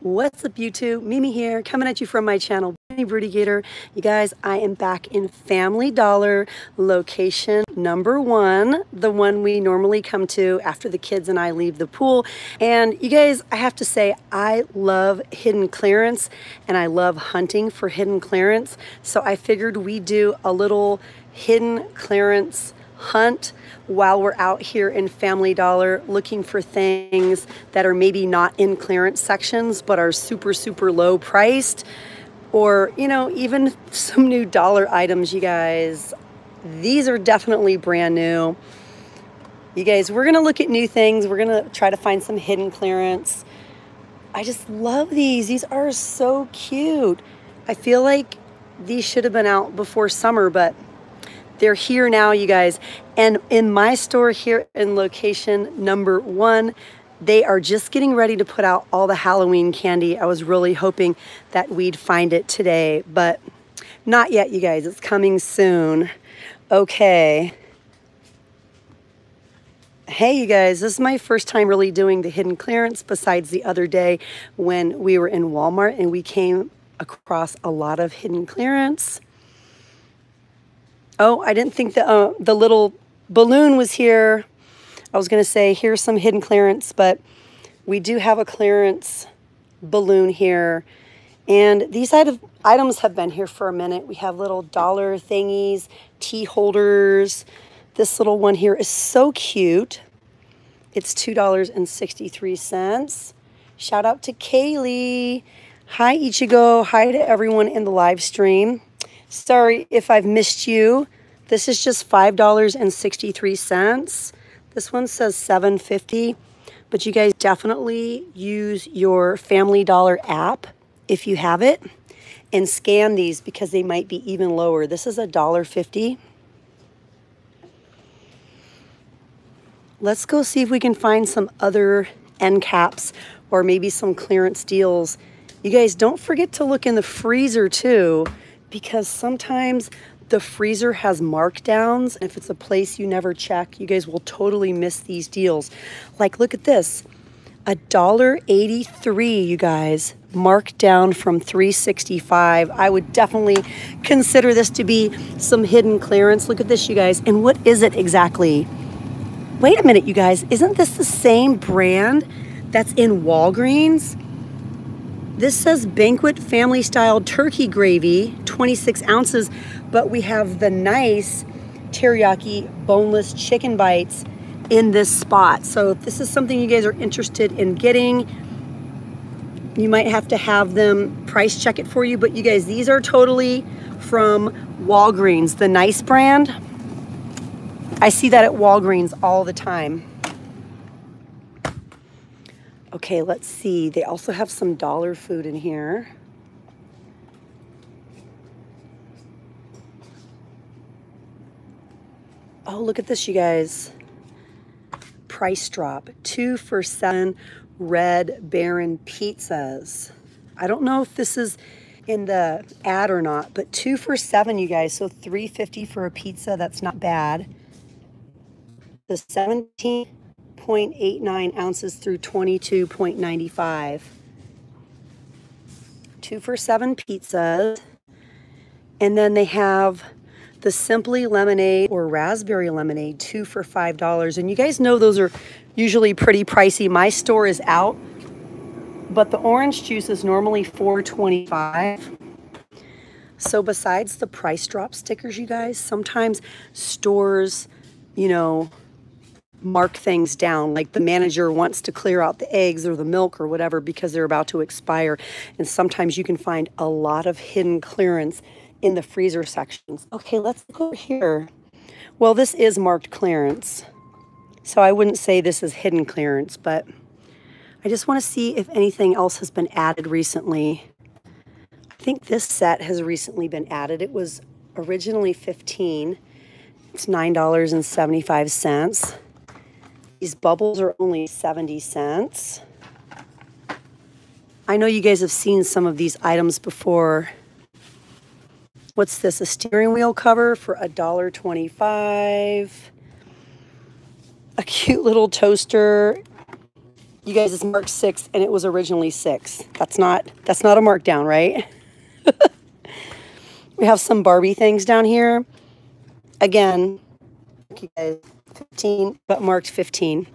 What's up YouTube? Mimi here, coming at you from my channel, Bunny Gator. You guys, I am back in Family Dollar location number one, the one we normally come to after the kids and I leave the pool. And you guys, I have to say, I love hidden clearance and I love hunting for hidden clearance. So I figured we do a little hidden clearance hunt while we're out here in Family Dollar looking for things that are maybe not in clearance sections but are super, super low priced. Or, you know, even some new dollar items, you guys. These are definitely brand new. You guys, we're to look at new things. We're to try to find some hidden clearance. I just love these. These are so cute. I feel like these should have been out before summer, but they're here now, you guys. And in my store here in location number one, they are just getting ready to put out all the Halloween candy. I was really hoping that we'd find it today, but not yet, you guys. It's coming soon. Okay. Hey, you guys, this is my first time really doing the hidden clearance besides the other day when we were in Walmart and we came across a lot of hidden clearance. Oh, I didn't think the, uh, the little balloon was here. I was going to say, here's some hidden clearance, but we do have a clearance balloon here. And these items have been here for a minute. We have little dollar thingies, tea holders. This little one here is so cute. It's $2.63. Shout out to Kaylee. Hi, Ichigo. Hi to everyone in the live stream. Sorry if I've missed you. This is just $5.63. This one says $7.50, but you guys definitely use your Family Dollar app if you have it and scan these because they might be even lower. This is $1.50. Let's go see if we can find some other end caps or maybe some clearance deals. You guys don't forget to look in the freezer too because sometimes the freezer has markdowns. And If it's a place you never check, you guys will totally miss these deals. Like, look at this. A dollar eighty-three, you guys, marked down from 365. I would definitely consider this to be some hidden clearance. Look at this, you guys. And what is it exactly? Wait a minute, you guys. Isn't this the same brand that's in Walgreens? This says banquet family style turkey gravy, 26 ounces, but we have the nice teriyaki boneless chicken bites in this spot. So if this is something you guys are interested in getting, you might have to have them price check it for you. But you guys, these are totally from Walgreens, the nice brand. I see that at Walgreens all the time. Okay, let's see. They also have some dollar food in here. Oh, look at this, you guys. Price drop. Two for seven Red Baron pizzas. I don't know if this is in the ad or not, but two for seven, you guys. So 350 for a pizza. That's not bad. The 17 0.89 ounces through 22.95. Two for seven pizzas. And then they have the Simply Lemonade or Raspberry Lemonade, two for $5. And you guys know those are usually pretty pricey. My store is out, but the orange juice is normally $4.25. So besides the price drop stickers, you guys, sometimes stores, you know, mark things down. Like the manager wants to clear out the eggs or the milk or whatever because they're about to expire. And sometimes you can find a lot of hidden clearance in the freezer sections. Okay let's go here. Well this is marked clearance. So I wouldn't say this is hidden clearance but I just want to see if anything else has been added recently. I think this set has recently been added. It was originally 15 it's $9.75 these bubbles are only 70 cents. I know you guys have seen some of these items before. What's this? A steering wheel cover for $1.25. A cute little toaster. You guys, it's marked six and it was originally six. That's not, that's not a markdown, right? we have some Barbie things down here. Again, you guys, 15, but marked 15.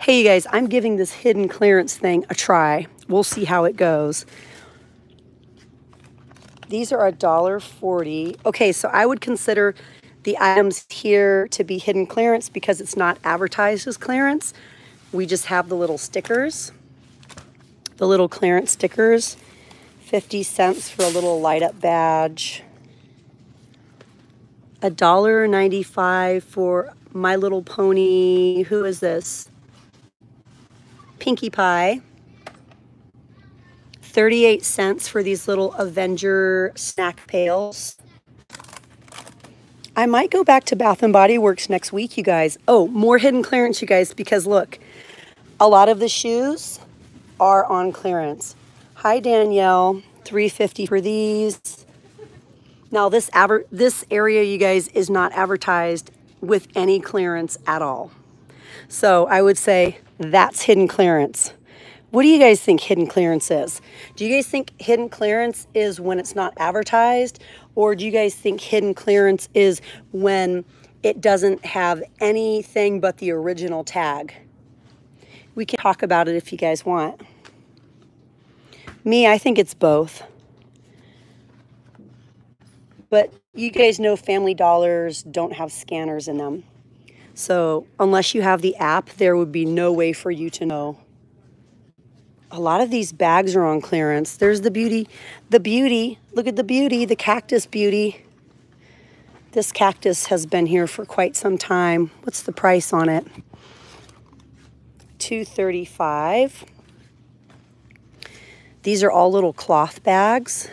Hey, you guys, I'm giving this hidden clearance thing a try. We'll see how it goes. These are a dollar forty. Okay, so I would consider the items here to be hidden clearance because it's not advertised as clearance. We just have the little stickers, the little clearance stickers. 50 cents for a little light up badge. A dollar 95 for My Little Pony. Who is this? Pinkie Pie. 38 cents for these little Avenger snack pails. I might go back to Bath & Body Works next week, you guys. Oh, more hidden clearance, you guys, because look, a lot of the shoes are on clearance. Hi, Danielle. 350 for these. Now, this, this area, you guys, is not advertised with any clearance at all. So I would say that's hidden clearance. What do you guys think hidden clearance is? Do you guys think hidden clearance is when it's not advertised? Or do you guys think hidden clearance is when it doesn't have anything but the original tag? We can talk about it if you guys want. Me, I think it's both. But you guys know Family Dollars don't have scanners in them. So unless you have the app, there would be no way for you to know. A lot of these bags are on clearance. There's the beauty, the beauty. Look at the beauty, the cactus beauty. This cactus has been here for quite some time. What's the price on it? 235. These are all little cloth bags.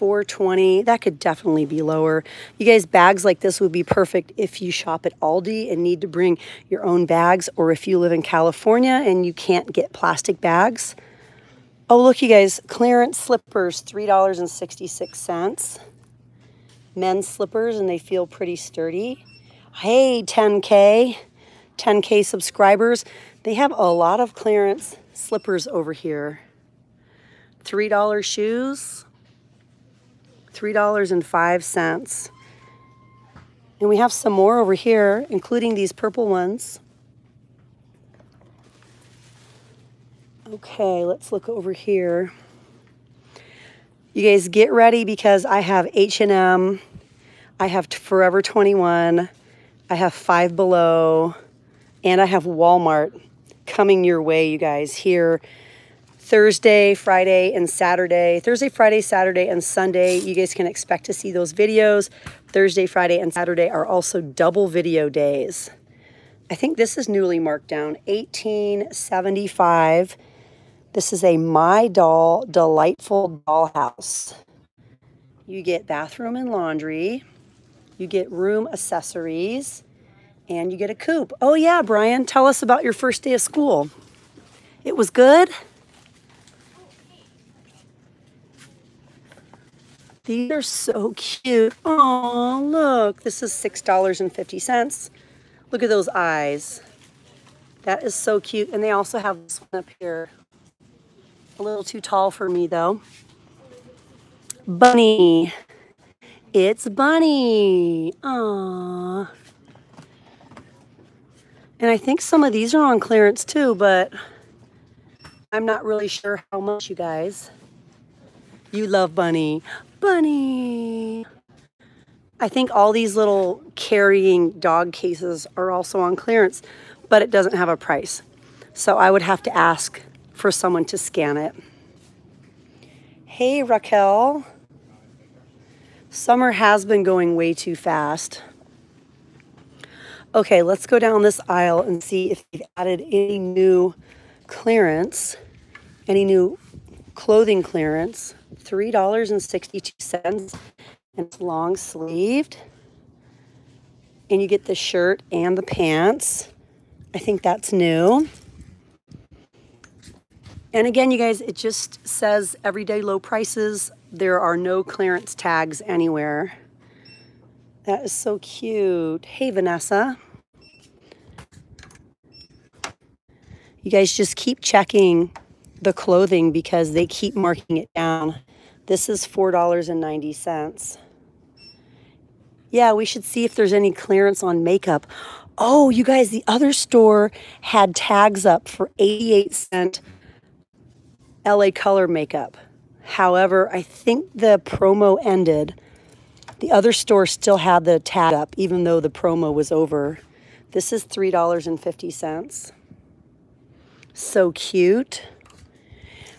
420 that could definitely be lower. You guys bags like this would be perfect if you shop at aldi and need to bring your own bags or if you live in california and you can't get plastic bags. Oh look you guys clearance slippers three dollars and 66 cents. Men's slippers and they feel pretty sturdy. Hey 10k 10k subscribers. They have a lot of clearance slippers over here. $3 shoes $3.05. And we have some more over here, including these purple ones. Okay, let's look over here. You guys get ready because I have H&M, I have Forever 21, I have Five Below, and I have Walmart coming your way, you guys, here Thursday, Friday, and Saturday. Thursday, Friday, Saturday, and Sunday, you guys can expect to see those videos. Thursday, Friday, and Saturday are also double video days. I think this is newly marked down, 1875. This is a My Doll Delightful Dollhouse. You get bathroom and laundry. You get room accessories. And you get a coop. Oh yeah, Brian, tell us about your first day of school. It was good? These are so cute. Oh, look. This is $6.50. Look at those eyes. That is so cute. And they also have this one up here. A little too tall for me, though. Bunny. It's Bunny. Aww. And I think some of these are on clearance too, but I'm not really sure how much, you guys. You love Bunny. Bunny. I think all these little carrying dog cases are also on clearance, but it doesn't have a price. So I would have to ask for someone to scan it. Hey, Raquel. Summer has been going way too fast. Okay, let's go down this aisle and see if they've added any new clearance, any new clothing clearance. $3.62 and it's long sleeved. And you get the shirt and the pants. I think that's new. And again, you guys, it just says everyday low prices. There are no clearance tags anywhere. That is so cute. Hey, Vanessa. You guys just keep checking the clothing because they keep marking it down. This is $4.90. Yeah, we should see if there's any clearance on makeup. Oh, you guys, the other store had tags up for 88 cent LA Color makeup. However, I think the promo ended. The other store still had the tag up, even though the promo was over. This is $3.50. So cute.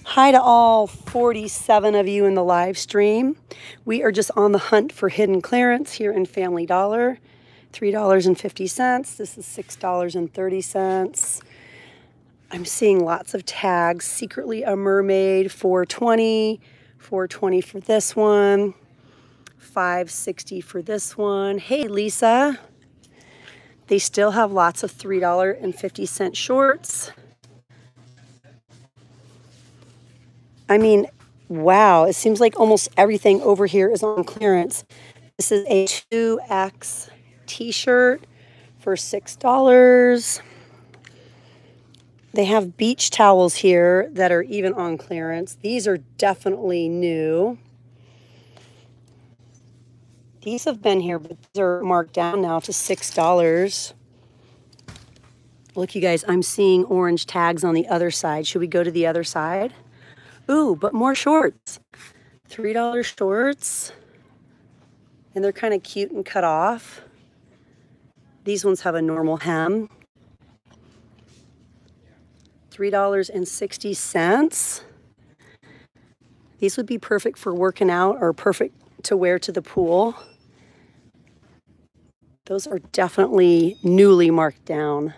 Hi to all 47 of you in the live stream. We are just on the hunt for hidden clearance here in Family Dollar. $3.50. This is $6.30. I'm seeing lots of tags. Secretly a Mermaid, 420 420 for this one. 560 for this one. Hey, Lisa. They still have lots of $3.50 shorts. I mean, wow, it seems like almost everything over here is on clearance. This is a 2X t-shirt for $6. They have beach towels here that are even on clearance. These are definitely new. These have been here, but these are marked down now to $6. Look, you guys, I'm seeing orange tags on the other side. Should we go to the other side? Ooh, but more shorts. $3 shorts. And they're kind of cute and cut off. These ones have a normal hem. $3.60. These would be perfect for working out or perfect to wear to the pool. Those are definitely newly marked down.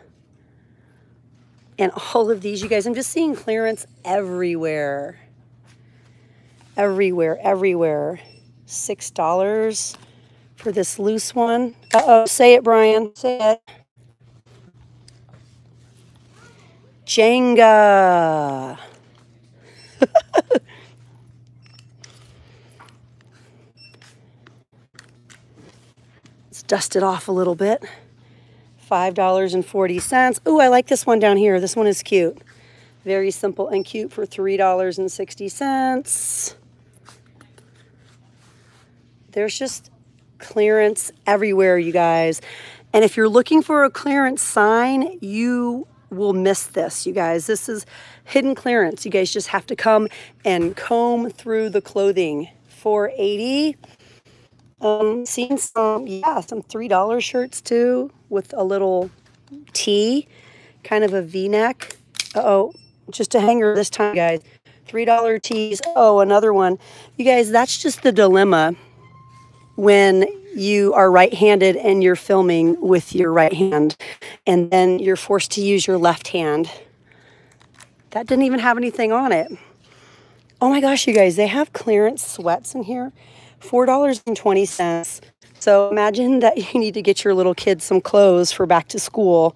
And all of these, you guys, I'm just seeing clearance everywhere. Everywhere, everywhere. $6 for this loose one. Uh-oh, say it, Brian. Say it. Jenga. Let's dust it off a little bit. $5.40. Ooh, I like this one down here. This one is cute. Very simple and cute for $3.60. There's just clearance everywhere, you guys. And if you're looking for a clearance sign, you will miss this, you guys. This is hidden clearance. You guys just have to come and comb through the clothing. 480 um, seen some, yeah, some $3 shirts too with a little T, kind of a v-neck. Uh-oh, just a hanger this time, guys. $3 tees. Oh, another one. You guys, that's just the dilemma when you are right-handed and you're filming with your right hand and then you're forced to use your left hand. That didn't even have anything on it. Oh my gosh, you guys, they have clearance sweats in here. $4.20. So imagine that you need to get your little kids some clothes for back to school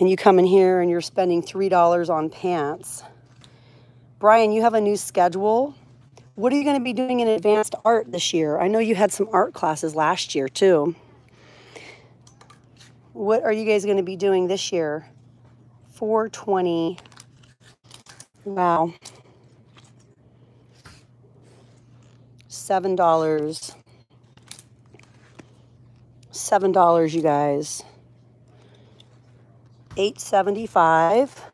and you come in here and you're spending $3 on pants. Brian, you have a new schedule. What are you going to be doing in advanced art this year? I know you had some art classes last year too. What are you guys going to be doing this year? 420. Wow. Seven dollars. Seven dollars, you guys. Eight seventy-five.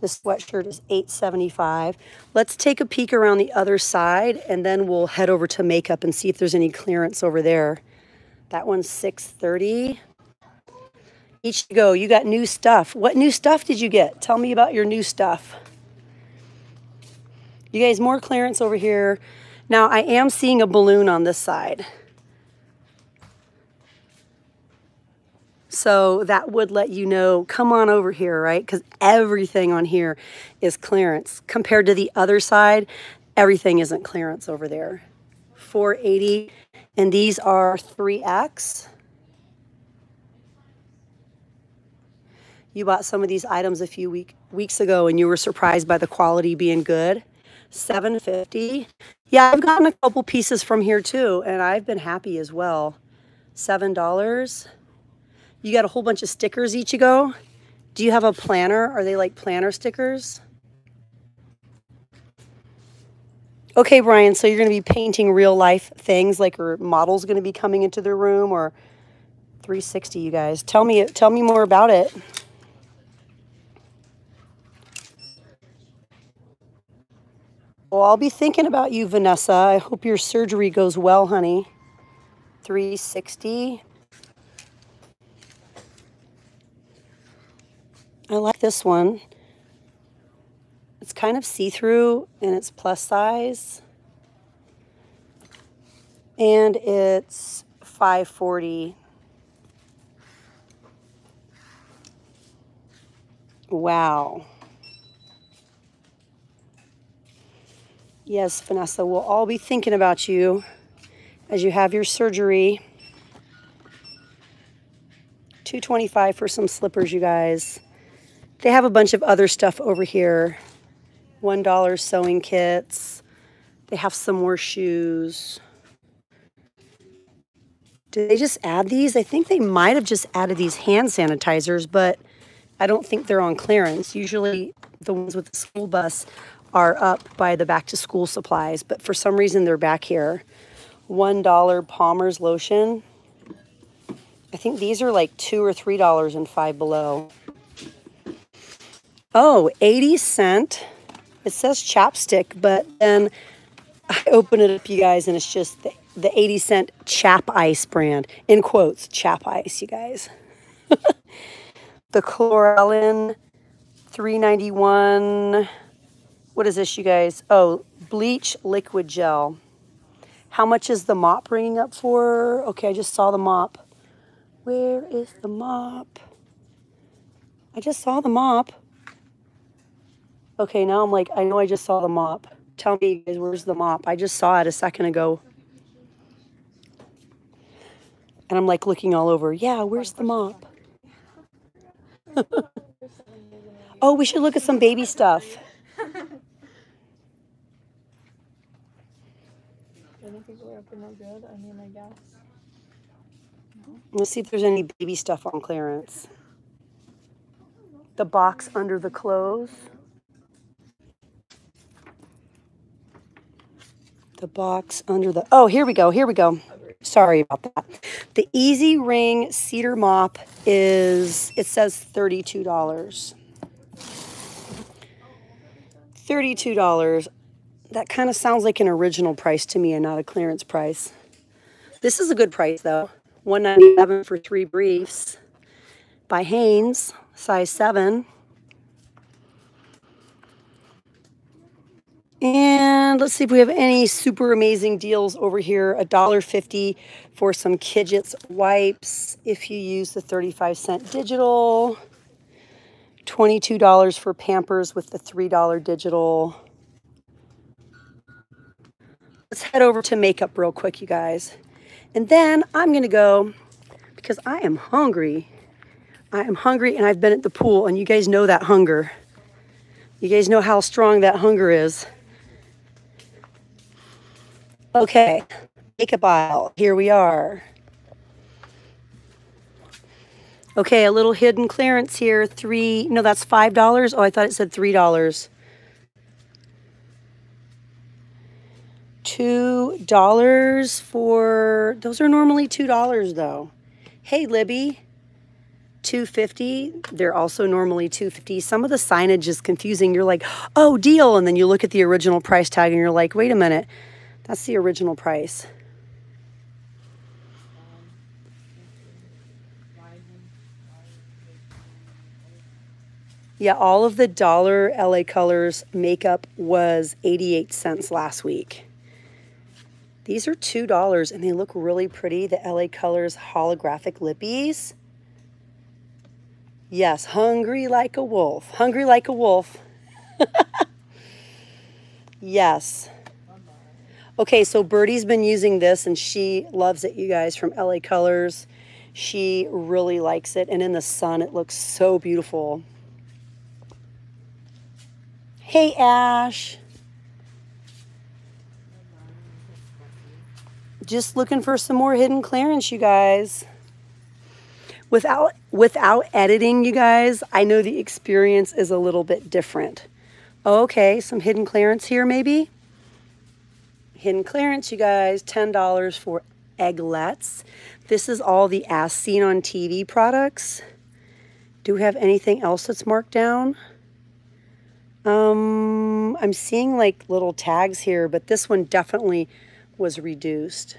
This sweatshirt is eight seventy-five. Let's take a peek around the other side and then we'll head over to makeup and see if there's any clearance over there. That one's six thirty. Ichigo. You got new stuff. What new stuff did you get? Tell me about your new stuff. You guys, more clearance over here. Now I am seeing a balloon on this side. So that would let you know, come on over here, right? Because everything on here is clearance. Compared to the other side, everything isn't clearance over there. 480 and these are 3X. You bought some of these items a few week, weeks ago and you were surprised by the quality being good. 750 yeah i've gotten a couple pieces from here too and i've been happy as well seven dollars you got a whole bunch of stickers Ichigo Do you have a planner? Are they like planner stickers? Okay, Brian, so you're going to be painting real life things like or models going to be coming into the room or 360 you guys. Tell me tell me more about it. Well, I'll be thinking about you, Vanessa. I hope your surgery goes well, honey. 360. I like this one. It's kind of see-through and it's plus size. And it's 540. Wow. Yes, Vanessa, we'll all be thinking about you as you have your surgery. 225 for some slippers, you guys. They have a bunch of other stuff over here. $1 sewing kits. They have some more shoes. Did they just add these? I think they might have just added these hand sanitizers, but I don't think they're on clearance. Usually the ones with the school bus are up by the back to school supplies, but for some reason they're back here. $1 Palmer's lotion. I think these are like 2 or $3 and 5 below. Oh, 80 cent. It says chapstick, but then I open it up, you guys, and it's just the, the 80 cent chap ice brand. In quotes, chap ice, you guys. the Chlorelin 391 what is this, you guys? Oh, bleach liquid gel. How much is the mop bringing up for? Okay, I just saw the mop. Where is the mop? I just saw the mop. Okay, now I'm like, I know I just saw the mop. Tell me, guys, where's the mop? I just saw it a second ago. And I'm like looking all over. Yeah, where's the mop? oh, we should look at some baby stuff. up no good? I mean, I guess. Let's see if there's any baby stuff on clearance. The box under the clothes. The box under the, oh, here we go, here we go. Sorry about that. The EasyWring Cedar Mop is, it says $32. $32 that kind of sounds like an original price to me and not a clearance price. This is a good price though. 197 for three briefs by Hanes, size 7. And let's see if we have any super amazing deals over here. $1.50 for some Kidgets wipes if you use the 35 cent digital. $22 for Pampers with the $3 digital. Let's head over to makeup real quick, you guys. And then I'm to go because I am hungry. I am hungry and I've been at the pool and you guys know that hunger. You guys know how strong that hunger is. Okay, makeup aisle. Here we are. Okay, a little hidden clearance here. Three, no, that's $5. Oh, I thought it said $3. $2 for, those are normally $2 though. Hey, Libby, 250 they're also normally 250 some of the signage is confusing. You're like oh deal and then you look at the original price tag and you're like wait a minute that's the original price. Yeah all of the dollar la colors makeup was 88 cents last week these are $2 and they look really pretty. The LA Colors holographic lippies. Yes, hungry like a wolf. Hungry like a wolf. yes. Okay, so Birdy's been using this and she loves it, you guys, from LA Colors. She really likes it. And in the sun, it looks so beautiful. Hey, Ash. Just looking for some more hidden clearance, you guys. Without, without editing, you guys, I know the experience is a little bit different. Okay, some hidden clearance here maybe. Hidden clearance, you guys, $10 for Egglettes. This is all the as seen on TV products. Do we have anything else that's marked down? Um, I'm seeing like little tags here, but this one definitely was reduced.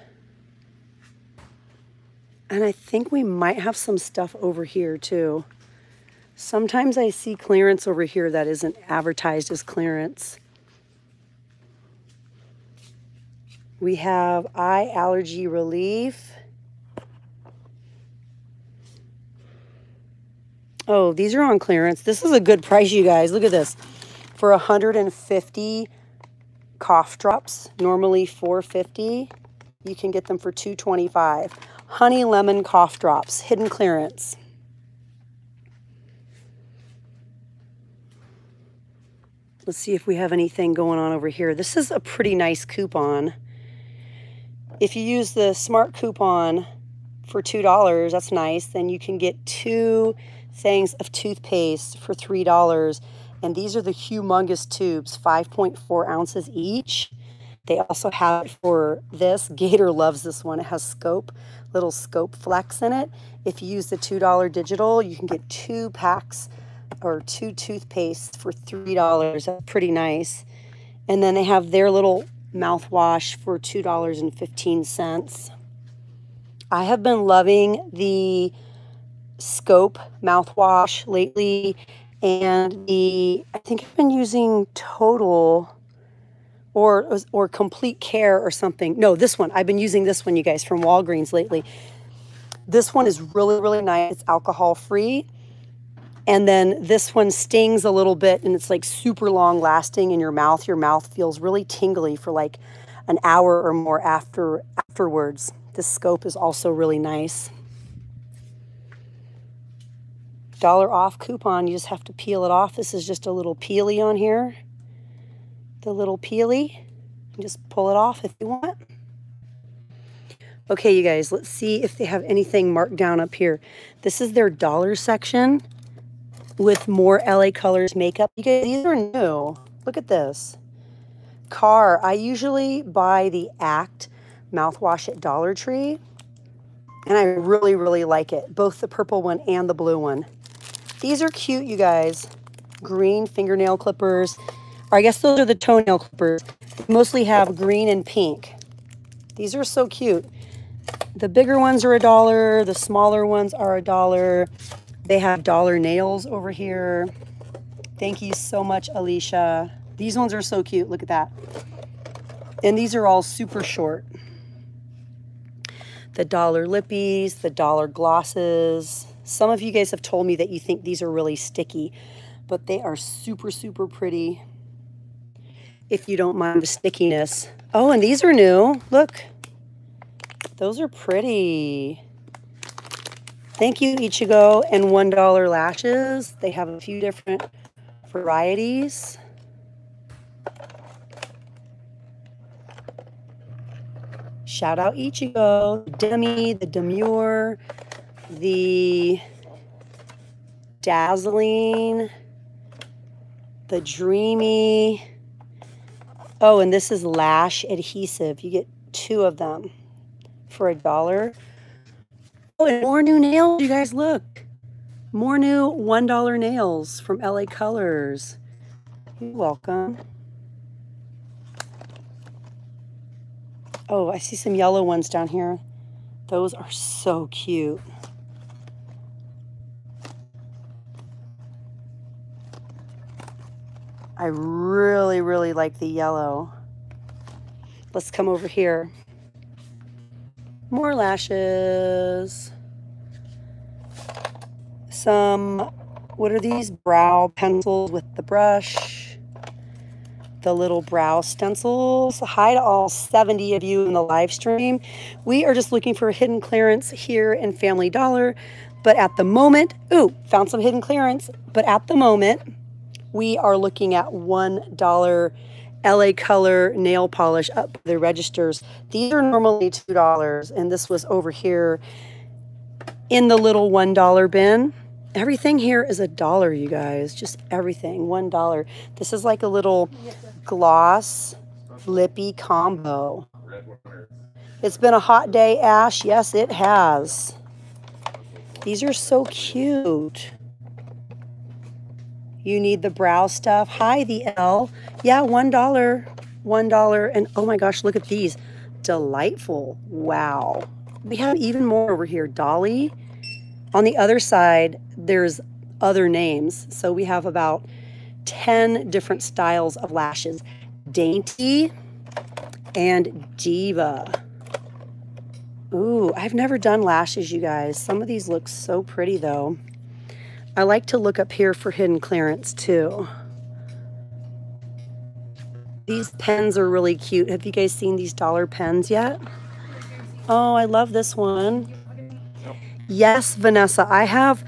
And I think we might have some stuff over here too. Sometimes I see clearance over here that isn't advertised as clearance. We have eye allergy relief. Oh, these are on clearance. This is a good price, you guys. Look at this. For 150 cough drops, normally 450, you can get them for 225. Honey lemon cough drops, hidden clearance. Let's see if we have anything going on over here. This is a pretty nice coupon. If you use the smart coupon for $2, that's nice, then you can get two things of toothpaste for $3. And these are the humongous tubes, 5.4 ounces each. They also have it for this. Gator loves this one. It has scope, little scope flex in it. If you use the $2 digital, you can get two packs or two toothpastes for $3. That's pretty nice. And then they have their little mouthwash for $2.15. I have been loving the Scope mouthwash lately and the I think I've been using Total or or Complete Care or something. No, this one. I've been using this one you guys from Walgreens lately. This one is really really nice. It's alcohol free and then this one stings a little bit and it's like super long lasting in your mouth. Your mouth feels really tingly for like an hour or more after afterwards. This scope is also really nice. Dollar off coupon, you just have to peel it off. This is just a little peely on here. The little peely. Just pull it off if you want. Okay, you guys, let's see if they have anything marked down up here. This is their dollar section with more LA Colors makeup. You guys, these are new. Look at this. Car. I usually buy the Act mouthwash at Dollar Tree. And I really, really like it. Both the purple one and the blue one. These are cute, you guys. Green fingernail clippers. Or I guess those are the toenail clippers. Mostly have green and pink. These are so cute. The bigger ones are a dollar. The smaller ones are a dollar. They have dollar nails over here. Thank you so much, Alicia. These ones are so cute. Look at that. And these are all super short. The dollar lippies, the dollar glosses. Some of you guys have told me that you think these are really sticky, but they are super, super pretty if you don't mind the stickiness. Oh, and these are new. Look. Those are pretty. Thank you, Ichigo and $1 lashes. They have a few different varieties. Shout out Ichigo, Demi, the Demure, the Dazzling, the Dreamy. Oh, and this is lash adhesive. You get two of them for a dollar. Oh, and more new nails. You guys look. More new $1 nails from LA Colors. You're welcome. Oh, I see some yellow ones down here. Those are so cute. I really, really like the yellow. Let's come over here. More lashes. Some, what are these? Brow pencils with the brush. The little brow stencils. Hi to all 70 of you in the live stream. We are just looking for hidden clearance here in Family Dollar. But at the moment, ooh, found some hidden clearance. But at the moment, we are looking at $1 LA Color nail polish up the registers. These are normally $2 and this was over here in the little $1 bin. Everything here is a dollar, you guys. Just everything, $1. This is like a little gloss flippy combo. It's been a hot day, Ash. Yes, it has. These are so cute. You need the brow stuff. Hi, the L. Yeah, $1. $1. And oh my gosh, look at these. Delightful. Wow. We have even more over here. Dolly. On the other side, there's other names. So we have about 10 different styles of lashes. Dainty and Diva. Ooh, I've never done lashes, you guys. Some of these look so pretty, though. I like to look up here for hidden clearance, too. These pens are really cute. Have you guys seen these dollar pens yet? Oh, I love this one. Yes, Vanessa, I have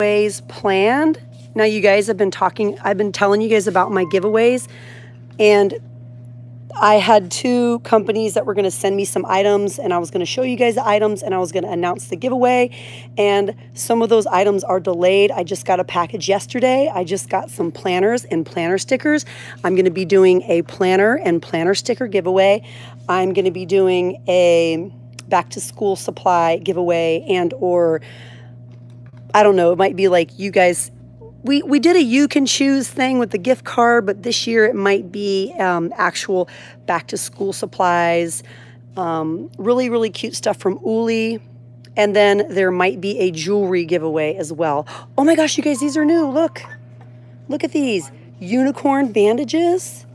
ways planned. Now, you guys have been talking, I've been telling you guys about my giveaways, and I had two companies that were going to send me some items, and I was going to show you guys the items, and I was going to announce the giveaway. And some of those items are delayed. I just got a package yesterday. I just got some planners and planner stickers. I'm going to be doing a planner and planner sticker giveaway. I'm going to be doing a back to school supply giveaway and or I don't know, it might be like you guys we, we did a you can choose thing with the gift card, but this year it might be um, actual back to school supplies. Um, really, really cute stuff from Uli. And then there might be a jewelry giveaway as well. Oh my gosh, you guys, these are new. Look. Look at these. Unicorn bandages.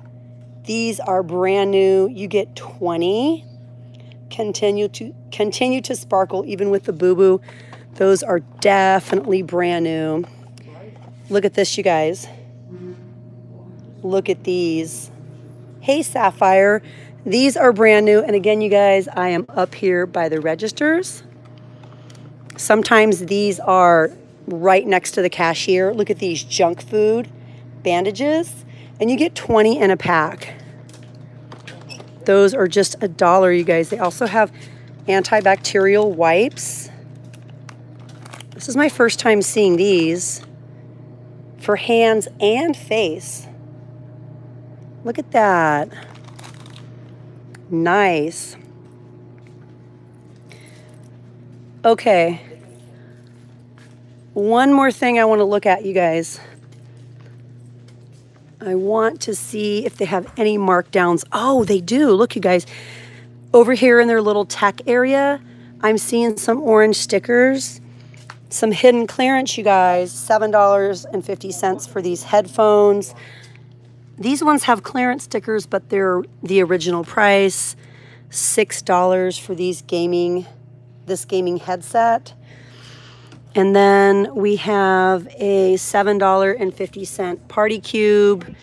These are brand new. You get 20. Continue to continue to sparkle even with the boo-boo. Those are definitely brand new. Look at this, you guys. Look at these. Hey, Sapphire. These are brand new. And again, you guys, I am up here by the registers. Sometimes these are right next to the cashier. Look at these junk food bandages. And you get 20 in a pack. Those are just a dollar, you guys. They also have antibacterial wipes. This is my first time seeing these for hands and face. Look at that. Nice. Okay. One more thing I want to look at, you guys. I want to see if they have any markdowns. Oh, they do. Look, you guys. Over here in their little tech area, I'm seeing some orange stickers. Some hidden clearance, you guys. $7.50 for these headphones. These ones have clearance stickers, but they're the original price. $6 for these gaming, this gaming headset. And then we have a $7.50 party cube.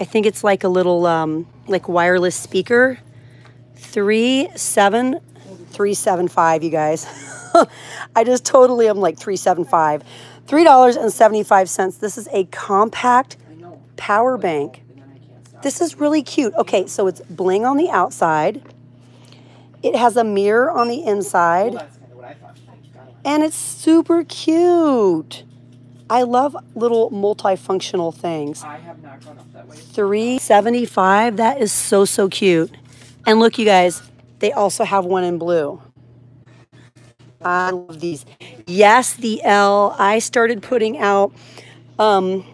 I think it's like a little um, like wireless speaker. Three, seven, three, seven, five, you guys. I just totally am like 375 $3.75. This is a compact power bank. This is really cute. Okay, so it's bling on the outside. It has a mirror on the inside. And it's super cute. I love little multifunctional things. I have not gone up that way. 375. That is so so cute. And look you guys, they also have one in blue. I love these. Yes, the L. I started putting out, um,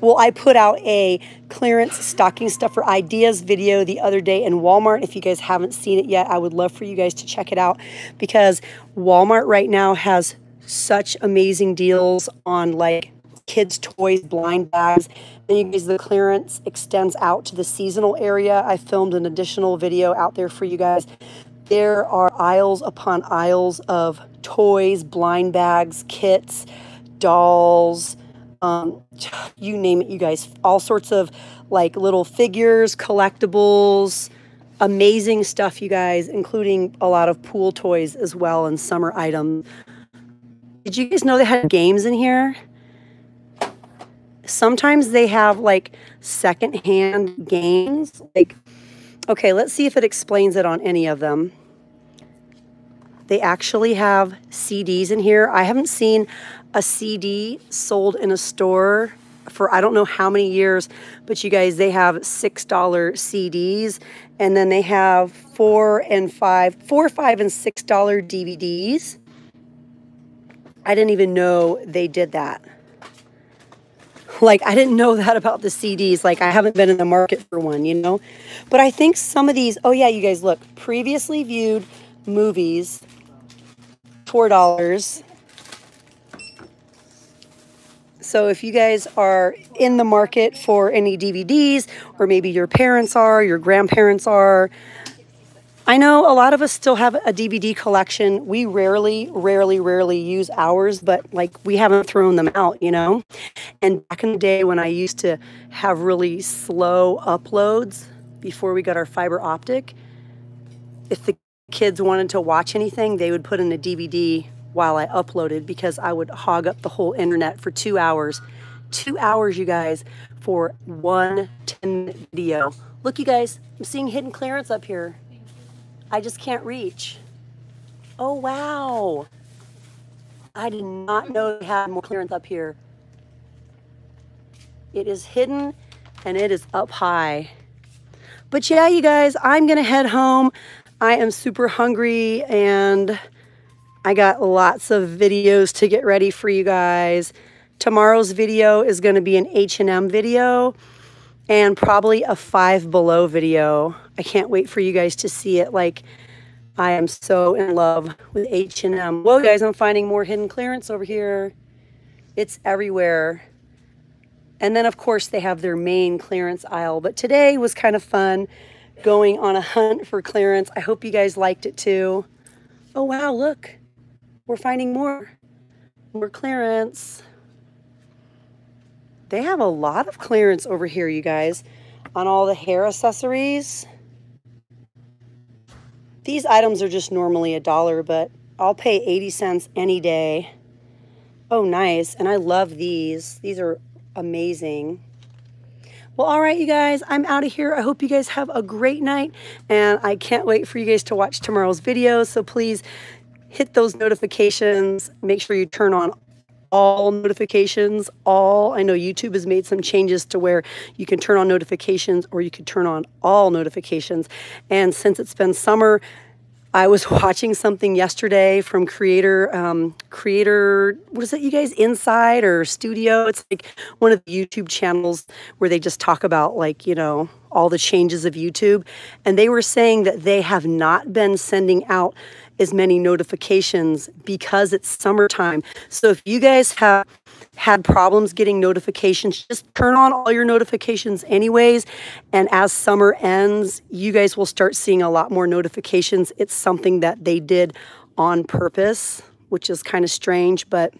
well, I put out a clearance stocking stuffer ideas video the other day in Walmart. If you guys haven't seen it yet, I would love for you guys to check it out because Walmart right now has such amazing deals on like kids' toys, blind bags. Then you guys, the clearance extends out to the seasonal area. I filmed an additional video out there for you guys. There are aisles upon aisles of toys, blind bags, kits, dolls, um, you name it, you guys. All sorts of like little figures, collectibles, amazing stuff, you guys, including a lot of pool toys as well and summer items. Did you guys know they had games in here? Sometimes they have like secondhand games. Like, okay, let's see if it explains it on any of them. They actually have CDs in here. I haven't seen a CD sold in a store for I don't know how many years, but you guys, they have $6 CDs and then they have four and five, four, five, and $6 DVDs. I didn't even know they did that. Like, I didn't know that about the CDs. Like, I haven't been in the market for one, you know? But I think some of these, oh, yeah, you guys, look, previously viewed movies, $4. So if you guys are in the market for any DVDs, or maybe your parents are, your grandparents are, I know a lot of us still have a DVD collection. We rarely, rarely, rarely use ours, but like we haven't thrown them out, you know? And back in the day when I used to have really slow uploads before we got our fiber optic, if the kids wanted to watch anything, they would put in a DVD while I uploaded because I would hog up the whole internet for two hours. Two hours, you guys, for one 10 video. Look, you guys, I'm seeing hidden clearance up here. I just can't reach. Oh, wow. I did not know they had more clearance up here. It is hidden and it is up high. But yeah, you guys, I'm to head home. I am super hungry and I got lots of videos to get ready for you guys. Tomorrow's video is to be an H&M video and probably a Five Below video. I can't wait for you guys to see it. Like, I am so in love with H&M. Whoa, guys, I'm finding more hidden clearance over here. It's everywhere. And then, of course, they have their main clearance aisle. But today was kind of fun going on a hunt for clearance. I hope you guys liked it too. Oh, wow, look. We're finding more. More clearance. They have a lot of clearance over here, you guys, on all the hair accessories. These items are just normally a dollar, but I'll pay 80 cents any day. Oh, nice. And I love these. These are amazing. Well, all right, you guys, I'm out of here. I hope you guys have a great night, and I can't wait for you guys to watch tomorrow's video. So please hit those notifications. Make sure you turn on all notifications, all. I know YouTube has made some changes to where you can turn on notifications or you can turn on all notifications. And since it's been summer, I was watching something yesterday from creator, um, creator, what is it, you guys, Inside or Studio? It's like one of the YouTube channels where they just talk about, like, you know, all the changes of YouTube. And they were saying that they have not been sending out as many notifications because it's summertime. So if you guys have had problems getting notifications, just turn on all your notifications anyways. And as summer ends, you guys will start seeing a lot more notifications. It's something that they did on purpose, which is kind of strange, but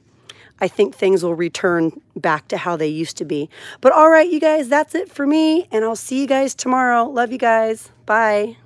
I think things will return back to how they used to be. But all right, you guys, that's it for me. And I'll see you guys tomorrow. Love you guys. Bye.